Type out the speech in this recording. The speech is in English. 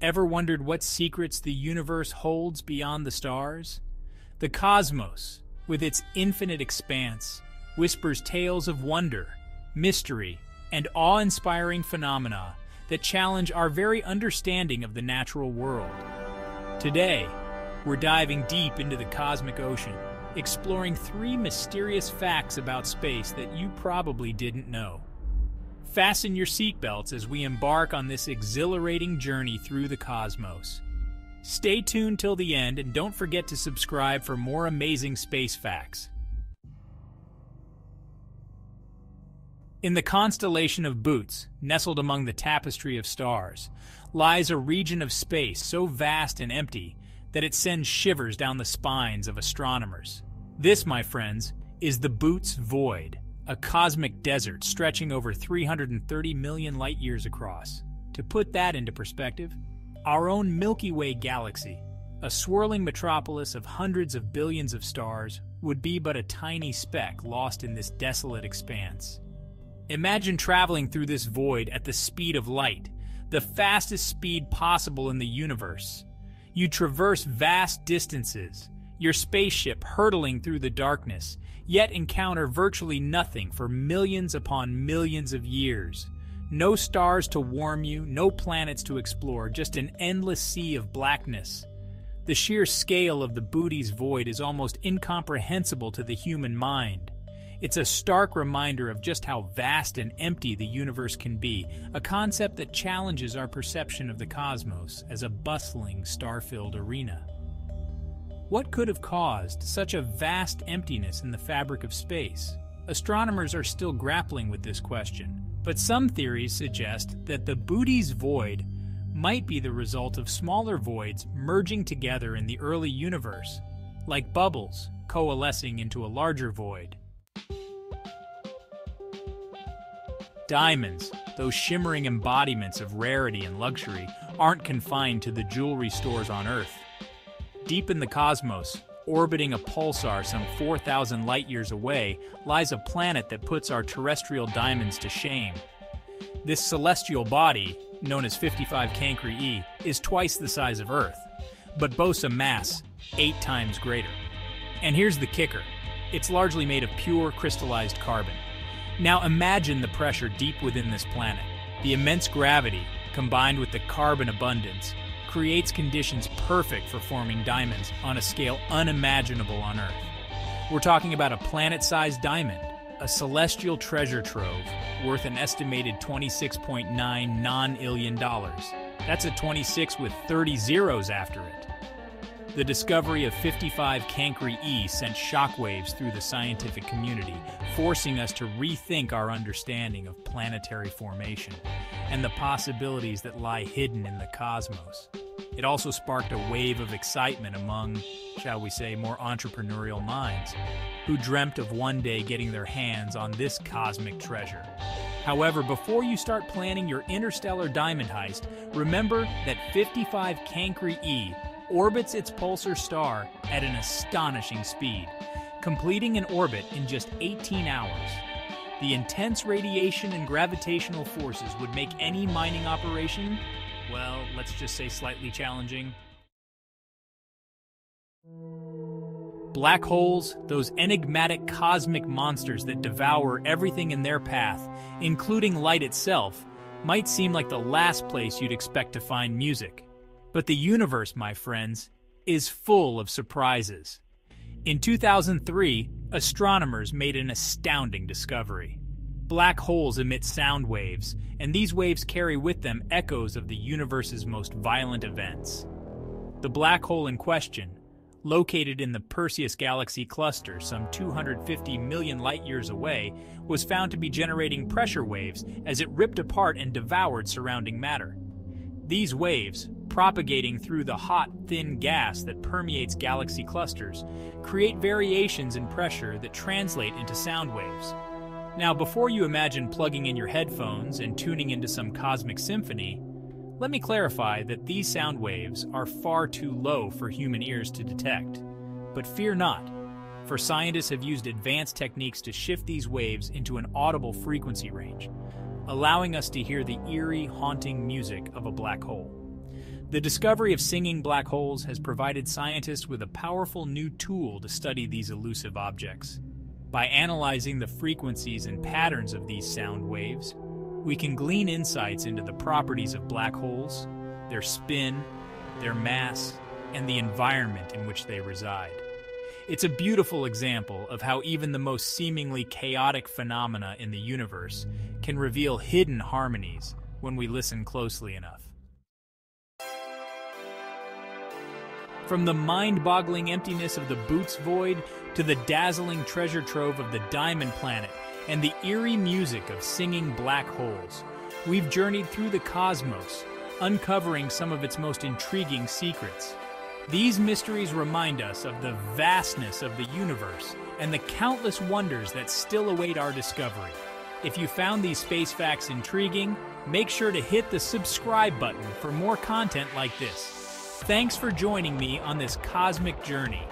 Ever wondered what secrets the universe holds beyond the stars? The cosmos, with its infinite expanse, whispers tales of wonder, mystery, and awe inspiring phenomena that challenge our very understanding of the natural world. Today, we're diving deep into the cosmic ocean, exploring three mysterious facts about space that you probably didn't know. Fasten your seatbelts as we embark on this exhilarating journey through the cosmos. Stay tuned till the end and don't forget to subscribe for more amazing space facts. In the constellation of Bootes, nestled among the tapestry of stars, lies a region of space so vast and empty that it sends shivers down the spines of astronomers. This, my friends, is the Bootes Void, a cosmic desert stretching over 330 million light years across. To put that into perspective, our own Milky Way galaxy, a swirling metropolis of hundreds of billions of stars, would be but a tiny speck lost in this desolate expanse. Imagine traveling through this void at the speed of light, the fastest speed possible in the universe. You traverse vast distances, your spaceship hurtling through the darkness, yet encounter virtually nothing for millions upon millions of years. No stars to warm you, no planets to explore, just an endless sea of blackness. The sheer scale of the Bootes void is almost incomprehensible to the human mind. It's a stark reminder of just how vast and empty the universe can be, a concept that challenges our perception of the cosmos as a bustling, star filled arena. What could have caused such a vast emptiness in the fabric of space? Astronomers are still grappling with this question, but some theories suggest that the Bootes void might be the result of smaller voids merging together in the early universe, like bubbles coalescing into a larger void. Diamonds, those shimmering embodiments of rarity and luxury, aren't confined to the jewelry stores on Earth. Deep in the cosmos, orbiting a pulsar some 4,000 light years away, lies a planet that puts our terrestrial diamonds to shame. This celestial body, known as 55 Cancri e, is twice the size of Earth, but boasts a mass eight times greater. And here's the kicker it's largely made of pure crystallized carbon. Now imagine the pressure deep within this planet. The immense gravity, combined with the carbon abundance, creates conditions perfect for forming diamonds on a scale unimaginable on Earth. We're talking about a planet sized diamond, a celestial treasure trove worth an estimated 26.9 non illion dollars. That's a 26 with 30 zeros after it. The discovery of 55 Cancri E sent shockwaves through the scientific community, forcing us to rethink our understanding of planetary formation and the possibilities that lie hidden in the cosmos. It also sparked a wave of excitement among, shall we say, more entrepreneurial minds who dreamt of one day getting their hands on this cosmic treasure. However, before you start planning your interstellar diamond heist, remember that 55 Cancri E orbits its pulsar star at an astonishing speed, completing an orbit in just 18 hours. The intense radiation and gravitational forces would make any mining operation, well, let's just say slightly challenging. Black holes, those enigmatic cosmic monsters that devour everything in their path, including light itself, might seem like the last place you'd expect to find music. But the universe, my friends, is full of surprises. In 2003, astronomers made an astounding discovery. Black holes emit sound waves, and these waves carry with them echoes of the universe's most violent events. The black hole in question, located in the Perseus galaxy cluster some 250 million light years away, was found to be generating pressure waves as it ripped apart and devoured surrounding matter. These waves, propagating through the hot, thin gas that permeates galaxy clusters, create variations in pressure that translate into sound waves. Now, before you imagine plugging in your headphones and tuning into some cosmic symphony, let me clarify that these sound waves are far too low for human ears to detect. But fear not, for scientists have used advanced techniques to shift these waves into an audible frequency range, allowing us to hear the eerie, haunting music of a black hole. The discovery of singing black holes has provided scientists with a powerful new tool to study these elusive objects. By analyzing the frequencies and patterns of these sound waves, we can glean insights into the properties of black holes, their spin, their mass, and the environment in which they reside. It's a beautiful example of how even the most seemingly chaotic phenomena in the universe can reveal hidden harmonies when we listen closely enough. From the mind boggling emptiness of the Bootes Void to the dazzling treasure trove of the Diamond Planet and the eerie music of singing black holes, we've journeyed through the cosmos, uncovering some of its most intriguing secrets. These mysteries remind us of the vastness of the universe and the countless wonders that still await our discovery. If you found these space facts intriguing, make sure to hit the subscribe button for more content like this. Thanks for joining me on this cosmic journey.